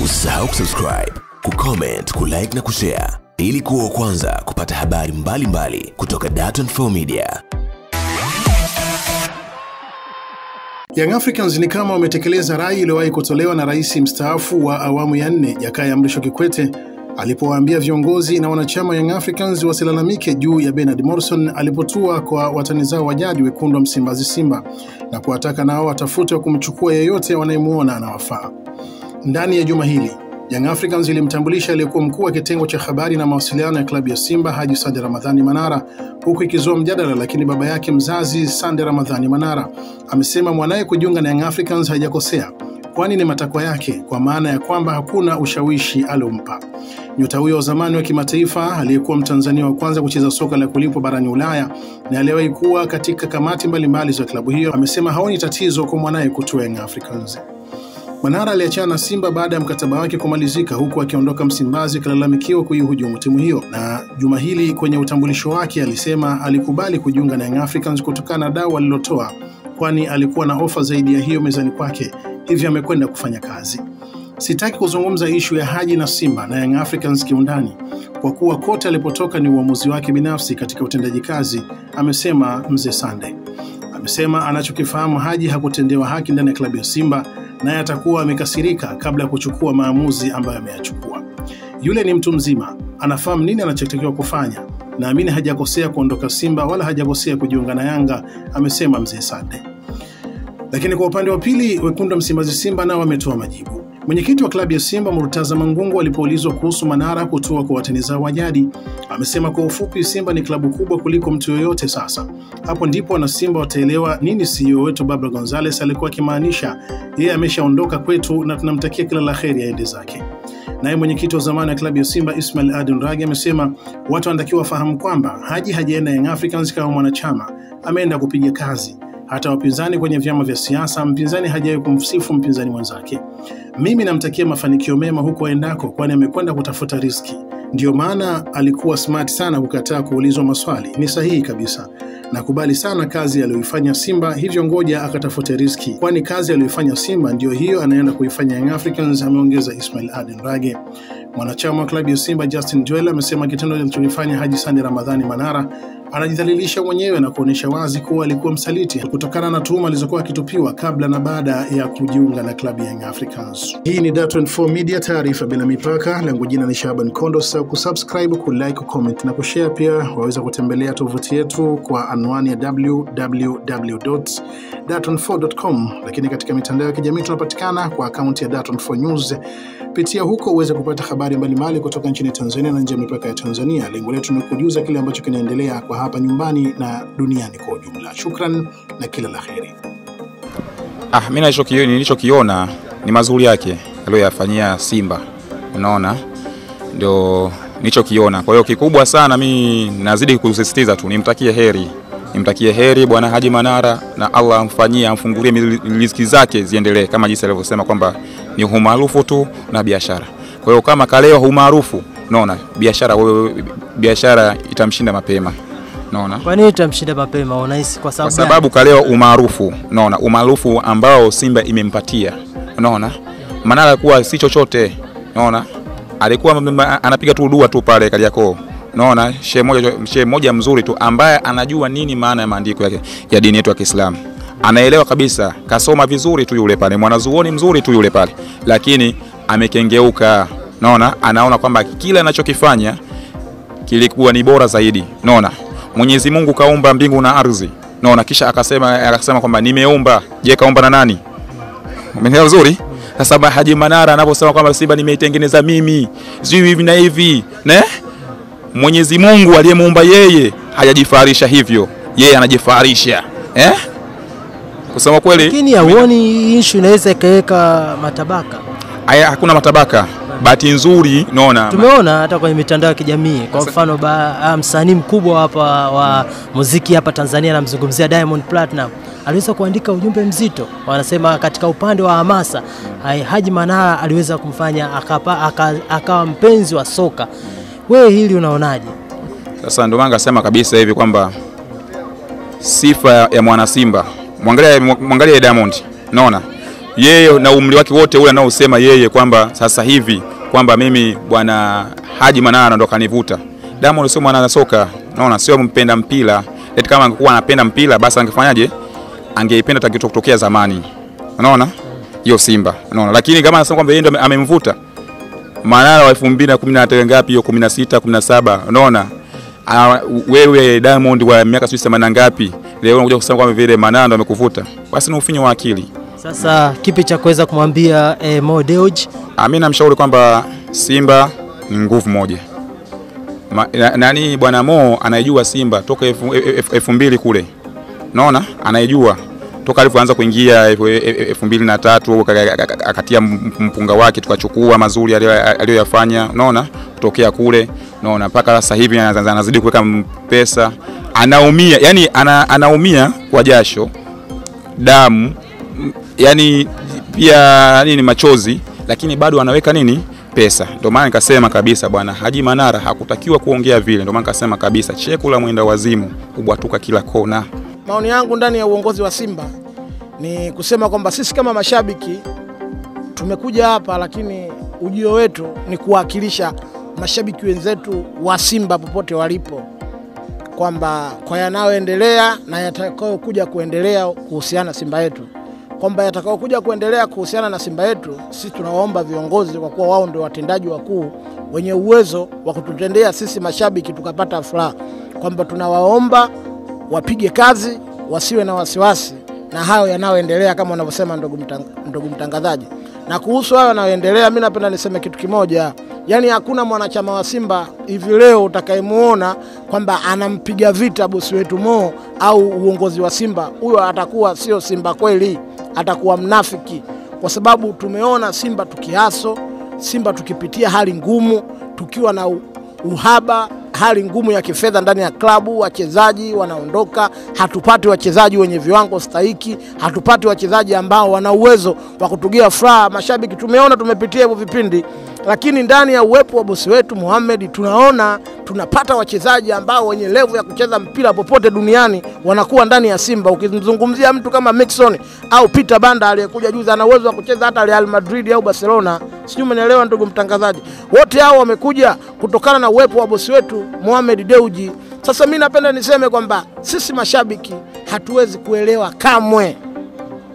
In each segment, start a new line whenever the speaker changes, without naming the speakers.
Usisahau kusubscribe, kucomment, kulike na kushare ili kuwa wa kwanza kupata habari mbalimbali mbali kutoka Dar24 Media.
Young Africans ni kama wametekeleza rai iliyowahi kutolewa na rais mstaafu wa awamu ya nne Jakaya Mrisho Kikwete alipowaambia viongozi na wanachama Young Africans wasilalamike juu ya Bernard Morrison alipotua kwa watani zao wa jadi wekundu wa Msimbazi Simba na kuwataka nao watafute wa kumchukua yeyote wanayemuona anawafaa. Ndani ya juma hili Young Africans ilimtambulisha aliyekuwa mkuu wa kitengo cha habari na mawasiliano ya klabu ya Simba Haji Sande Ramadhani Manara, huku ikizua mjadala, lakini baba yake mzazi Sande Ramadhani Manara amesema mwanaye kujiunga na Young Africans haijakosea, kwani ni matakwa yake, kwa maana ya kwamba hakuna ushawishi aliompa. Nyota huyo wa zamani wa kimataifa aliyekuwa Mtanzania wa kwanza kucheza soka la kulipwa barani Ulaya na aliyewahi kuwa katika kamati mbalimbali za klabu hiyo amesema haoni tatizo kwa mwanaye kutua Young Africans. Manara aliachana na Simba baada ya mkataba wake kumalizika huku akiondoka Msimbazi akilalamikiwa kuihujumu timu hiyo, na juma hili kwenye utambulisho wake alisema alikubali kujiunga na Young Africans kutokana na dau alilotoa, kwani alikuwa na ofa zaidi ya hiyo mezani kwake, hivyo amekwenda kufanya kazi. Sitaki kuzungumza ishu ya Haji na Simba na Young Africans kiundani kwa kuwa kote alipotoka ni uamuzi wake binafsi katika utendaji kazi, amesema mzee Sande. Amesema anachokifahamu Haji hakutendewa haki ndani ya klabu ya Simba naye atakuwa amekasirika kabla ya kuchukua maamuzi ambayo ameyachukua. Yule ni mtu mzima, anafahamu nini anachotakiwa kufanya. Naamini hajakosea kuondoka Simba wala hajakosea kujiunga na Yanga, amesema mzee Sande. Lakini kwa upande wa pili, wekundu wa Msimbazi Simba nao wametoa majibu. Mwenyekiti wa klabu ya Simba Murtaza Mangungu alipoulizwa kuhusu Manara kutua kwa watani zao wa jadi, amesema kwa ufupi, Simba ni klabu kubwa kuliko mtu yoyote. Sasa hapo ndipo wanasimba wataelewa nini CEO wetu Baba Gonzales alikuwa akimaanisha. Yeye ameshaondoka kwetu na tunamtakia kila la heri aende zake. Naye mwenyekiti wa zamani wa klabu ya Simba Ismail adun Ragi amesema watu wanatakiwa wafahamu kwamba Haji hajaenda Young Africans kama mwanachama, ameenda kupiga kazi hata wapinzani kwenye vyama vya siasa, mpinzani hajawahi kumsifu mpinzani mwenzake. Mimi namtakia mafanikio mema huko aendako, kwani amekwenda kutafuta riski. Ndiyo maana alikuwa smart sana kukataa kuulizwa maswali. Ni sahihi kabisa. Nakubali sana kazi aliyoifanya Simba, hivyo ngoja akatafute riski, kwani kazi aliyoifanya Simba ndiyo hiyo anaenda kuifanya Young Africans, ameongeza Ismail Aden Rage. Mwanachama wa klabu ya Simba Justin Joel amesema kitendo alichokifanya Haji Sande Ramadhani Manara anajidhalilisha mwenyewe na kuonyesha wazi kuwa alikuwa msaliti kutokana na tuhuma alizokuwa akitupiwa kabla na baada ya kujiunga na klabu ya Young Africans. Hii ni Dar24 Media, taarifa bila mipaka. Langu jina ni Shaban Kondo. Sasa kusubscribe, kulike, comment na kushare. Pia waweza kutembelea tovuti yetu kwa anwani ya www.dar24.com, lakini katika mitandao ya kijamii tunapatikana kwa akaunti ya Dar24 News. Pitia huko uweze kupata habari mbalimbali kutoka nchini Tanzania na nje ya mipaka ya Tanzania. Lengo letu ni kujuza kile ambacho kinaendelea kwa hapa nyumbani na duniani kwa ujumla. Shukran na kila la heri.
Ah, mimi nilichokiona ni mazuri yake aliyoyafanyia Simba, unaona, ndio nilichokiona. Kwa hiyo kikubwa sana, mi nazidi kusisitiza tu, nimtakie heri, nimtakie heri bwana Haji Manara, na Allah amfanyie, amfungulie riziki zake ziendelee, kama jinsi alivyosema kwamba ni umaarufu tu na biashara. Kwa hiyo kama kalewa umaarufu, unaona, biashara biashara itamshinda mapema. Naona.
Kwa nini itamshinda mapema unahisi kwa sababu
Kwa sababu kalewa umaarufu, unaona, umaarufu ambao Simba imempatia. Unaona? Manara alikuwa si chochote. Unaona? Alikuwa anapiga tu dua tu pale Kariakoo. Unaona? Shehe moja shehe moja mzuri tu ambaye anajua nini maana ya maandiko yake ya dini yetu ya Kiislamu. Anaelewa kabisa, kasoma vizuri tu yule pale, mwanazuoni mzuri tu yule pale, lakini amekengeuka. Naona Anaona kwamba kile anachokifanya kilikuwa ni bora zaidi. Unaona? Mwenyezi Mungu kaumba mbingu na ardhi. Naona kisha akasema akasema kwamba nimeumba. Je, kaumba na nani? Umeelewa vizuri? Sasa Haji Manara anaposema kwamba Simba nimeitengeneza mimi, sijui hivi na hivi, ne? Mwenyezi Mungu aliyemuumba yeye hajajifaharisha hivyo. Yeye anajifaharisha. Eh? Kusema kweli,
lakini hauoni issue inaweza ikaweka matabaka?
Aya, hakuna matabaka. Bahati nzuri naona
tumeona hata kwenye mitandao ya kijamii. Kwa mfano msanii mkubwa hapa wa muziki hapa Tanzania, anamzungumzia Diamond Platinum, aliweza kuandika ujumbe mzito, wanasema katika upande wa hamasa Haji Manara aliweza kumfanya akawa aka, aka mpenzi wa soka. Wewe hili unaonaje?
Sasa ndio maana ngasema kabisa hivi kwamba sifa ya mwana Simba, mwangalia mwangalia Diamond, naona yeye na umri wake wote ule anaosema yeye kwamba sasa hivi kwamba mimi bwana Haji Manara ndo kanivuta. Diamond sio mwana soka, naona sio mpenda mpira. Eti kama angekuwa anapenda mpira basi angefanyaje? Angeipenda tangu kutokea zamani. Unaona? Hiyo Simba. Unaona? Lakini kama anasema kwamba yeye ndo amemvuta Manara wa 2010 ngapi hiyo 16 17 unaona? Ah, wewe Diamond wa miaka sijui 80 ngapi leo unakuja kusema kwamba vile Manara ndo amekuvuta. Basi ni ufinyo wa akili.
Sasa kipi cha kuweza kumwambia eh, Mo Dewji?
Ah, mimi namshauri kwamba Simba ni nguvu moja. Ma, na, nani bwana Mo anaijua Simba toka elfu- elfu elfu mbili kule, naona anaijua. Toka alivyoanza kuingia elfu- elfu mbili na tatu aka- aka- aka- akatia mpunga wake tukachukua mazuri aliyoyafanya, naona kutokea kule, naona mpaka sasa hivi anazidi kuweka pesa, anaumia yani ana, anaumia kwa jasho damu yani pia nini machozi, lakini bado anaweka nini pesa. Ndio maana nikasema kabisa bwana Haji Manara hakutakiwa kuongea vile. Ndio maana nikasema kabisa cheku la mwenda wazimu kubwatuka kila kona.
Maoni yangu ndani ya uongozi wa Simba ni kusema kwamba sisi kama mashabiki tumekuja hapa, lakini ujio wetu ni kuwakilisha mashabiki wenzetu wa Simba popote walipo, kwamba kwa yanayoendelea na yatakayokuja kuendelea kuhusiana Simba yetu, kwamba yatakaokuja kuendelea kuhusiana na Simba yetu, sisi tunawaomba viongozi, kwa kuwa wao ndio watendaji wakuu wenye uwezo wa kututendea sisi mashabiki tukapata furaha, kwamba tunawaomba wapige kazi, wasiwe na wasiwasi na hayo yanayoendelea kama unavyosema ndugu, mtang, mtangazaji. Na kuhusu hayo yanayoendelea, mi napenda niseme kitu kimoja, yaani hakuna mwanachama wa Simba hivi leo utakayemuona kwamba anampiga vita bosi wetu Mo au uongozi wa Simba, huyo atakuwa sio Simba kweli, atakuwa mnafiki, kwa sababu tumeona Simba tukiaso, Simba tukipitia hali ngumu, tukiwa na uhaba hali ngumu ya kifedha ndani ya klabu, wachezaji wanaondoka, hatupati wachezaji wenye viwango stahiki, hatupati wachezaji ambao wana uwezo wa kutugia furaha mashabiki. Tumeona tumepitia hivyo vipindi, lakini ndani ya uwepo wa bosi wetu Mohamed tunaona tunapata wachezaji ambao wenye levu ya kucheza mpira popote duniani wanakuwa ndani ya Simba. Ukimzungumzia mtu kama Mixon au Peter Banda aliyekuja juzi, ana uwezo wa kucheza hata Real Madrid au Barcelona, sijui umenielewa ndugu mtangazaji. Wote hao wamekuja kutokana na uwepo wa bosi wetu Mohamed Deuji. Sasa mi napenda niseme kwamba sisi mashabiki hatuwezi kuelewa kamwe,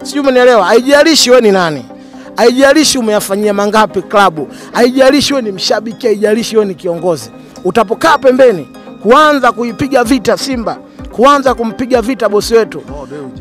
sijui umenielewa. Haijalishi we ni nani, haijalishi umeyafanyia mangapi klabu, haijalishi wewe ni mshabiki, haijalishi wewe ni kiongozi, utapokaa pembeni kuanza kuipiga vita Simba, kuanza kumpiga vita bosi wetu,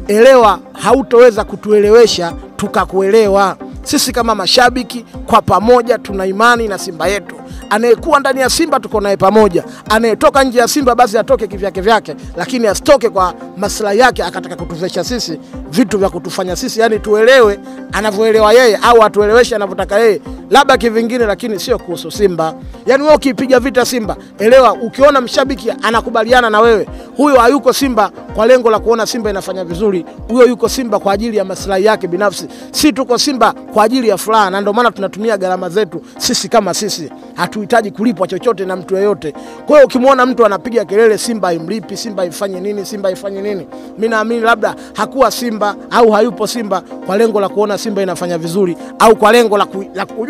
elewa hautoweza kutuelewesha tukakuelewa. Sisi kama mashabiki kwa pamoja tuna imani na Simba yetu. Anayekuwa ndani ya Simba tuko naye pamoja, anayetoka nje ya Simba basi atoke kivyake vyake, lakini asitoke kwa maslahi yake akataka kutuvesha sisi vitu vya kutufanya sisi. Yani tuelewe anavyoelewa yeye au atueleweshe anavyotaka yeye, labda kivingine, lakini sio kuhusu Simba. Yani wewe ukipiga vita Simba, elewa, ukiona mshabiki anakubaliana na wewe, huyo hayuko Simba kwa lengo la kuona Simba inafanya vizuri, huyo yuko Simba kwa ajili ya maslahi yake binafsi. Si tuko Simba kwa ajili ya furaha, na ndio maana tunatumia gharama zetu sisi kama sisi, hatuhitaji kulipwa chochote na mtu yeyote. Kwa hiyo ukimwona mtu anapiga kelele Simba imlipi, Simba ifanye nini, Simba ifanye nini, mimi naamini labda hakuwa Simba au hayupo Simba kwa lengo la kuona Simba inafanya vizuri, au kwa lengo la, ku,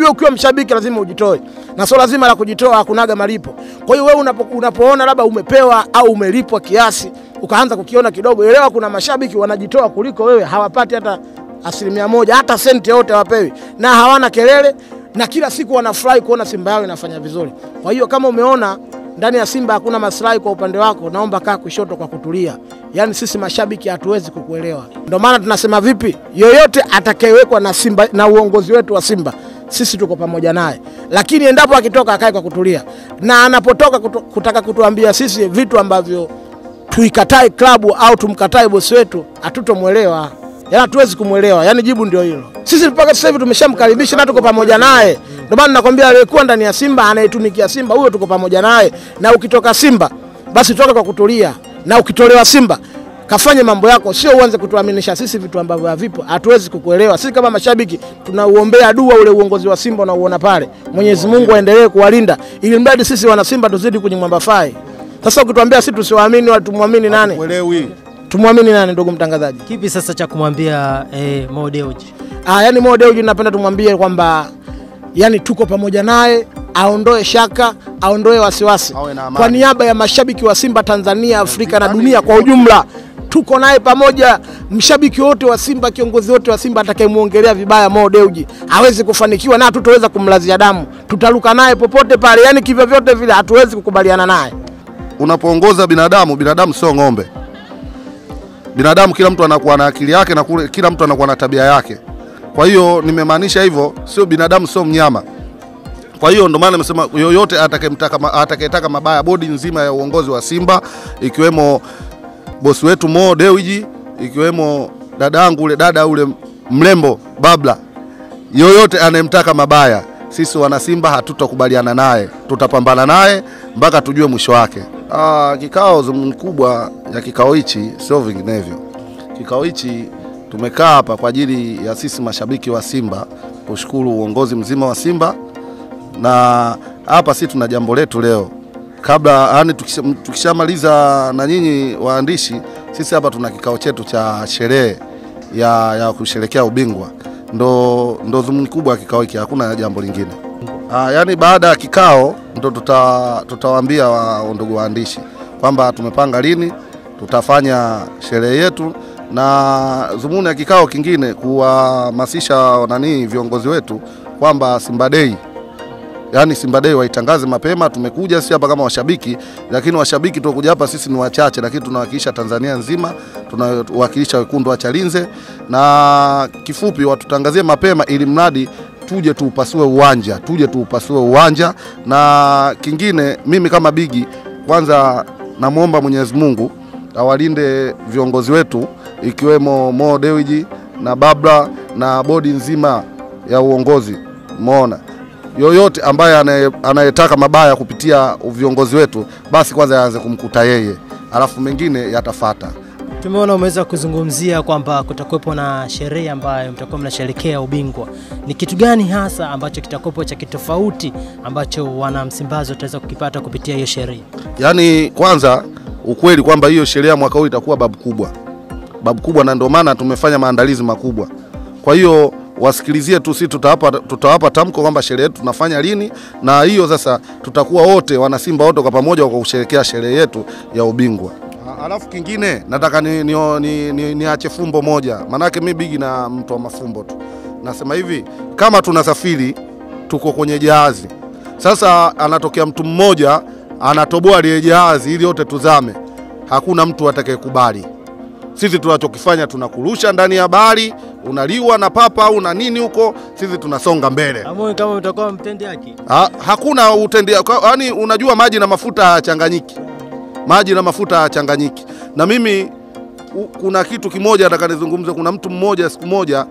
kujua. Ukiwa mshabiki lazima ujitoe, na sio lazima la kujitoa hakunaga malipo. Kwa hiyo wewe unapo, unapoona labda umepewa au umelipwa kiasi ukaanza kukiona kidogo, elewa kuna mashabiki wanajitoa kuliko wewe, hawapati hata asilimia moja, hata senti yote hawapewi, na hawana kelele, na kila siku wanafurahi kuona Simba yao inafanya vizuri. Kwa hiyo kama umeona ndani ya Simba hakuna maslahi kwa upande wako, naomba kaa kushoto kwa kutulia. Yaani sisi mashabiki hatuwezi kukuelewa, ndio maana tunasema vipi, yoyote atakayewekwa na Simba na uongozi wetu wa Simba sisi tuko pamoja naye, lakini endapo akitoka akae kwa kutulia, na anapotoka kutu, kutaka kutuambia sisi vitu ambavyo tuikatae klabu au tumkatae bosi wetu, hatutomwelewa. Yaani hatuwezi kumwelewa, yaani jibu ndio hilo. Sisi mpaka sasa hivi tumeshamkaribisha na tuko pamoja naye. Ndio maana nakwambia aliyekuwa ndani ya Simba anayetumikia Simba huyo tuko pamoja naye, na ukitoka Simba basi toka kwa kutulia, na ukitolewa Simba kafanye mambo yako, sio uanze kutuaminisha sisi vitu ambavyo havipo. Hatuwezi kukuelewa. Sisi kama mashabiki tunauombea dua ule uongozi wa Simba unauona pale, Mwenyezi Mungu aendelee kuwalinda, ili mradi sisi wana Simba tuzidi kwenye mwamba fai. Sasa ukituambia sisi tusiwaamini tumwamini nani?
Kuelewi.
Tumwamini nani, ndugu mtangazaji?
Kipi sasa cha kumwambia eh, Mo Dewji?
Ah, yani Mo Dewji napenda tumwambie kwamba yani tuko pamoja naye, aondoe shaka, aondoe wasiwasi. Kwa niaba ya mashabiki wa Simba Tanzania, Afrika na dunia kwa ujumla, tuko naye pamoja. Mshabiki wote wa Simba, kiongozi wote wa Simba atakayemwongelea vibaya Mo Dewji hawezi kufanikiwa na hatutoweza kumlazia damu, tutaruka naye popote pale, yani kivyo vyote vile hatuwezi kukubaliana naye.
unapoongoza binadamu, binadamu sio ng'ombe. Binadamu kila mtu anakuwa na akili yake na kila mtu anakuwa na tabia yake. Kwa hiyo nimemaanisha hivyo, sio binadamu, sio mnyama. Kwa hiyo ndo maana nimesema yoyote atakayemtaka atakayetaka mabaya bodi nzima ya uongozi wa Simba ikiwemo bosi wetu Mo Dewji, ikiwemo dadangu ule dada ule mrembo Babla, yoyote anayemtaka mabaya, sisi wanasimba hatutakubaliana naye, tutapambana naye mpaka tujue mwisho wake. Aa, kikao zumuni kubwa ya kikao hichi sio vinginevyo. Kikao hichi tumekaa hapa kwa ajili ya sisi mashabiki wa Simba kushukuru uongozi mzima wa Simba, na hapa sisi tuna jambo letu leo kabla yani, tukisha- tukishamaliza na nyinyi waandishi, sisi hapa tuna kikao chetu cha sherehe ya, ya kusherekea ubingwa, ndo, ndo dhumuni kubwa ya kikao hiki, hakuna jambo lingine. Ah, yani baada ya kikao ndo tuta, tutawaambia wa, ndugu waandishi kwamba tumepanga lini tutafanya sherehe yetu, na dhumuni ya kikao kingine kuwahamasisha nani viongozi wetu kwamba Simba Day yaani Simba Day waitangaze mapema. Tumekuja sisi hapa kama washabiki, lakini washabiki tunakuja hapa sisi ni wachache, lakini tunawakilisha Tanzania nzima, tunawakilisha wekundu wa Chalinze, na kifupi watutangazie mapema, ili mradi tuje tuupasue uwanja, tuje tuupasue uwanja. Na kingine, mimi kama bigi, kwanza namwomba Mwenyezi Mungu awalinde viongozi wetu ikiwemo Mo Dewji na Babla na bodi nzima ya uongozi. Umeona, yoyote ambaye anayetaka mabaya kupitia viongozi wetu, basi kwanza yaanze kumkuta yeye, alafu mengine yatafata.
Tumeona umeweza kuzungumzia kwamba kutakuwepo na sherehe ambayo mtakuwa mnasherekea ubingwa. Ni kitu gani hasa ambacho kitakuwepo cha kitofauti ambacho wana Msimbazi wataweza kukipata kupitia hiyo sherehe?
Yaani kwanza ukweli kwamba hiyo sherehe ya mwaka huu itakuwa babu kubwa, babu kubwa, na ndio maana tumefanya maandalizi makubwa. Kwa hiyo wasikilizie tu, sisi tutawapa, tutawapa tamko kwamba sherehe yetu tunafanya lini, na hiyo sasa tutakuwa wote wanasimba wote kwa pamoja kwa kusherekea sherehe yetu ya ubingwa. Alafu kingine nataka ni, ni, ni, ni, niache fumbo moja, maanake mi bigi na mtu wa mafumbo tu. Nasema hivi, kama tunasafiri tuko kwenye jahazi sasa, anatokea mtu mmoja anatoboa lile jahazi ili yote tuzame, hakuna mtu atakayekubali. Sisi tunachokifanya tunakurusha ndani ya bahari, unaliwa na papa au na nini huko, sisi tunasonga mbele.
Amoni kama mtakuwa mtendi haki.
Ha, hakuna utendi yaani unajua maji na mafuta hayachanganyiki, maji na mafuta hayachanganyiki. Na mimi u, kuna kitu kimoja nataka nizungumze. Kuna mtu mmoja siku moja,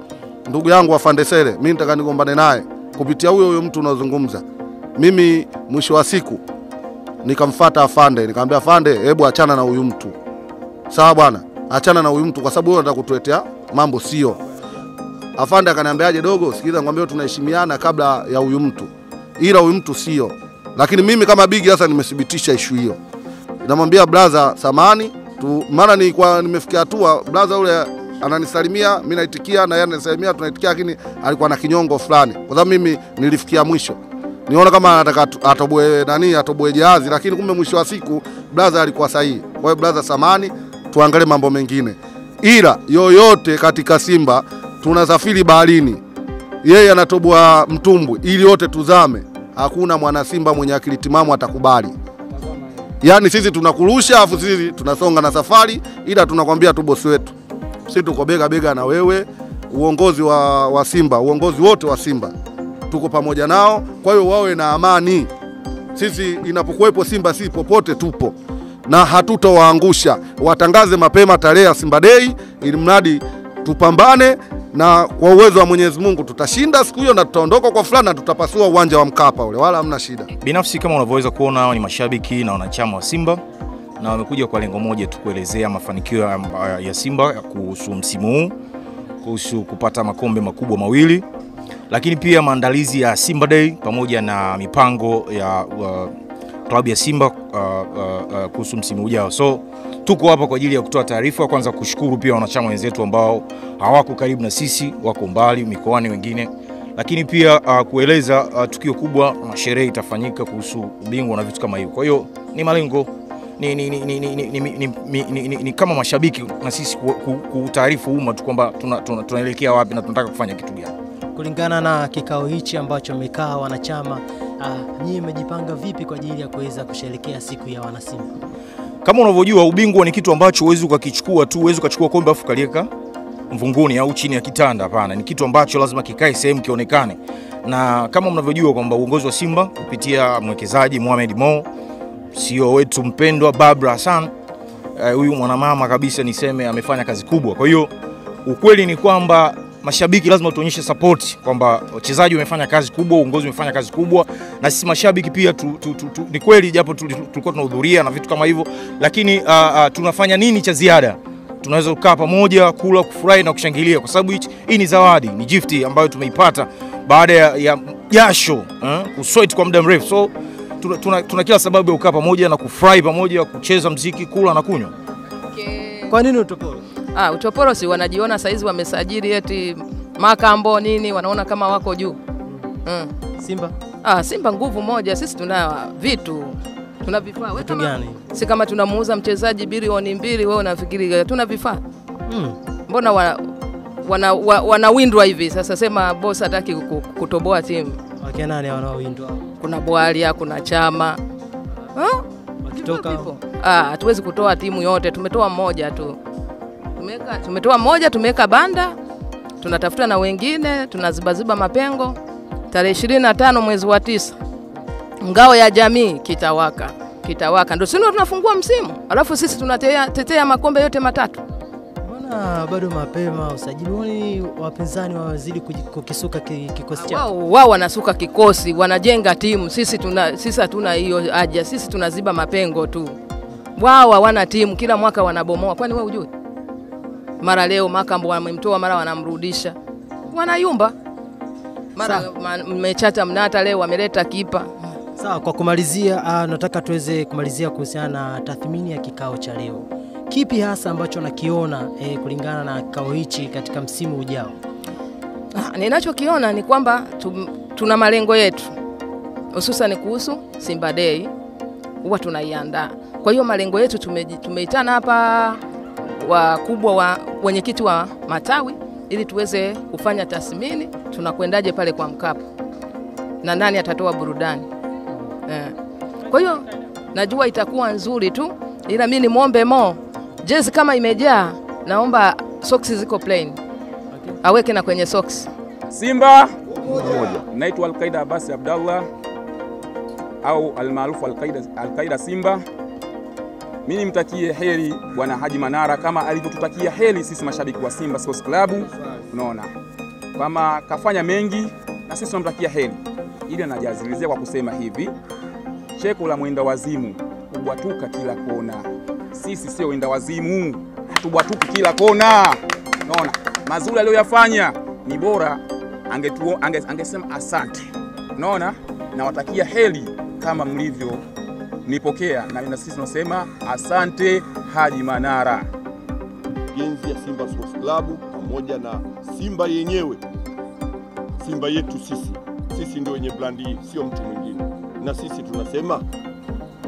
ndugu yangu Afande Sele, mimi nataka nigombane naye kupitia huyo huyo mtu unaozungumza. Mimi mwisho wa siku nikamfata Afande, nikamwambia Afande, hebu achana na huyu mtu, sawa bwana, achana na huyu mtu kwa sababu huyo anataka kutuletea mambo sio. Afande akaniambiaje, dogo, sikiliza, ngwambia tunaheshimiana kabla ya huyu mtu, ila huyu mtu sio. Lakini mimi kama bigi sasa nimethibitisha ishu hiyo, namwambia brother samani tu, maana nilikuwa nimefikia hatua brother ule ananisalimia, mimi naitikia na yeye ananisalimia, tunaitikia, lakini alikuwa na kinyongo fulani, kwa sababu mimi nilifikia mwisho. Niona kama anataka atobwe nani atoboe jahazi, lakini kumbe mwisho wa siku brother alikuwa sahihi. Kwa hiyo brother, samani, tuangalie mambo mengine, ila yoyote katika Simba tunasafiri baharini, yeye anatoboa mtumbwi ili wote tuzame, hakuna mwana Simba mwenye akili timamu atakubali. Yaani sisi tunakurusha afu sisi tunasonga na safari, ila tunakwambia tu bosi wetu, sisi tuko bega bega na wewe, uongozi wa, wa Simba, uongozi wote wa Simba tuko pamoja nao. Kwa hiyo wawe na amani. Sisi inapokuwepo Simba, si popote tupo na hatutowaangusha. Watangaze mapema tarehe ya Simba Day, ili mradi tupambane, na kwa uwezo wa Mwenyezi Mungu tutashinda siku hiyo na tutaondoka kwa fulani na tutapasua uwanja wa Mkapa ule, wala hamna shida.
Binafsi kama unavyoweza kuona, hao ni mashabiki na wanachama wa Simba na wamekuja kwa lengo moja tu, kuelezea mafanikio ya, ya Simba kuhusu msimu huu, kuhusu kupata makombe makubwa mawili, lakini pia maandalizi ya Simba Day pamoja na mipango ya uh, klabu ya Simba uh, uh, uh, kuhusu msimu ujao. So tuko hapa kwa ajili ya kutoa taarifa. Kwanza kushukuru pia wanachama wenzetu ambao hawako karibu na sisi, wako mbali mikoani wengine, lakini pia uh, kueleza uh, tukio kubwa na sherehe itafanyika kuhusu ubingwa na vitu kama hivyo. Kwa hiyo ni malengo ni, ni, ni, ni, ni, ni, ni, ni, ni, ni, ni, kama mashabiki na sisi ku- ku- kutaarifu umma tu kwamba tunaelekea tuna, tuna wapi na tunataka kufanya kitu gani.
Kulingana na kikao hichi ambacho wamekaa wanachama, ah, nyinyi mmejipanga vipi kwa ajili ya kuweza kusherekea siku ya wanasimba?
Kama unavyojua ubingwa ni kitu ambacho huwezi ukakichukua tu, huwezi ukachukua kombe afu kalieka mvunguni au chini ya kitanda. Hapana, ni kitu ambacho lazima kikae sehemu kionekane, na kama mnavyojua kwamba uongozi wa Simba kupitia mwekezaji Mohamed Mo, sio wetu mpendwa Barbara Hassan, huyu uh, mwanamama kabisa niseme amefanya kazi kubwa. Kwa hiyo ukweli ni kwamba mashabiki lazima tuonyeshe support kwamba wachezaji wamefanya kazi kubwa, uongozi umefanya kazi kubwa, na sisi mashabiki pia tu, tu, tu, tu, ni kweli japo tuli- tulikuwa tunahudhuria na vitu kama hivyo, lakini uh, uh, tunafanya nini cha ziada? Tunaweza kukaa pamoja, kula, kufurahi na kushangilia, kwa sababu hii ni zawadi, ni gift ambayo tumeipata baada ya, ya jasho eh, kusweat kwa muda mrefu, so tuna, tuna, tuna kila sababu ya kukaa pamoja na kufurahi pamoja, kucheza mziki, kula na kunywa. Okay.
Kwa nini utopolo?
Ah, utoporo si wanajiona saizi wamesajili eti makambo nini, wanaona kama wako juu mm.
Simba
Ah, Simba nguvu moja, sisi tuna vitu tuna vifaa. Wewe kama-? Si kama tunamuuza mchezaji bilioni mbili, wewe unafikiri tuna vifaa?
Mm.
Mbona wa, wana, wa, wanawindwa hivi sasa? Sema boss hataki kutoboa timu.
Wakina nani wanaowindwa
Kuna Bwalia, kuna Chama Ah,
wakitoka?
Ah, hatuwezi kutoa timu yote, tumetoa mmoja tu. Tumeweka tumetoa moja, tumeweka banda, tunatafuta na wengine, tunazibaziba mapengo. Tarehe 25 mwezi wa tisa, ngao ya jamii kitawaka, kitawaka, ndio sio tunafungua msimu, alafu sisi tunatetea tetea makombe yote matatu.
Mbona bado mapema usajili? Wani wapinzani wazidi kukisuka kikosi chao?
Wao wao wanasuka kikosi, wanajenga timu. Sisi tuna sisi hatuna hiyo haja, sisi tunaziba mapengo tu. Wao hawana timu, kila mwaka wanabomoa. Kwani wewe hujui? Mara leo Makambo wamemtoa, mara wanamrudisha, wanayumba. Mara ma- mmechata mnata, leo wameleta kipa.
Sawa, kwa kumalizia, uh, nataka tuweze kumalizia kuhusiana na tathmini ya kikao cha leo. Kipi hasa ambacho nakiona eh, kulingana na kikao hichi katika msimu ujao?
Ah, Ninachokiona ni kwamba tum, tuna malengo yetu hususan kuhusu Simba Day huwa tunaiandaa. Kwa hiyo malengo yetu tumeitana tume hapa wakubwa wa wenyekiti wa matawi ili tuweze kufanya tathmini tunakwendaje pale kwa Mkapa na nani atatoa burudani eh. Kwa hiyo najua itakuwa nzuri tu, ila mimi nimwombe Mo, jezi kama imejaa, naomba soksi ziko plain aweke na kwenye soksi.
Simba naitwa Alqaida Abasi Abdallah au almaarufu Alqaida, Alqaida Simba. Mimi nimtakie heri bwana Haji Manara kama alivyotutakia heri sisi mashabiki wa Simba Sports Club. Unaona kama kafanya mengi na sisi tunamtakia heri, ili anajazilizia kwa kusema hivi, cheko la mwenda wazimu hubwatuka kila kona. Sisi sio wenda wazimu, hatubwatuki kila kona. Unaona mazuri aliyoyafanya ni bora angetuo, ange, ange asante. Unaona, nawatakia heri kama mlivyo nipokea, na sisi tunasema asante Haji Manara.
genzi ya Simba Sports Club pamoja na Simba yenyewe, Simba yetu sisi, sisi ndio wenye brandi hii, sio mtu mwingine. Na sisi tunasema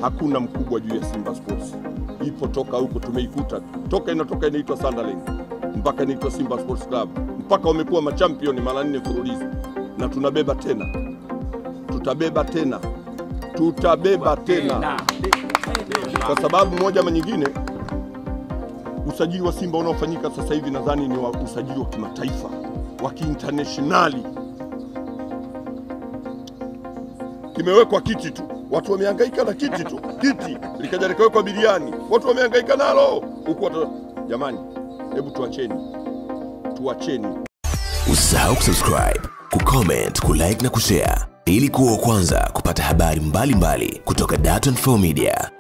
hakuna mkubwa juu ya Simba Sports, ipo toka huko, tumeikuta. Toka inatoka inaitwa Sunderland mpaka inaitwa Simba Sports Club. Mpaka wamekuwa machampioni mara nne mfululizo, na tunabeba tena, tutabeba tena, tutabeba tena, kwa sababu moja ama nyingine usajili wa Simba unaofanyika sasa hivi nadhani ni wa usajili wa kimataifa wa kiinternationali. Kimewekwa kiti tu, watu wamehangaika na kiti tu, kiti likaja likawekwa biliani, watu wamehangaika nalo. Huku. Watu jamani, hebu tuacheni, tuacheni.
Usisahau kusubscribe, kucomment, kulike na kushare ili kuwa wa kwanza kupata habari mbalimbali mbali kutoka Dar24 Media.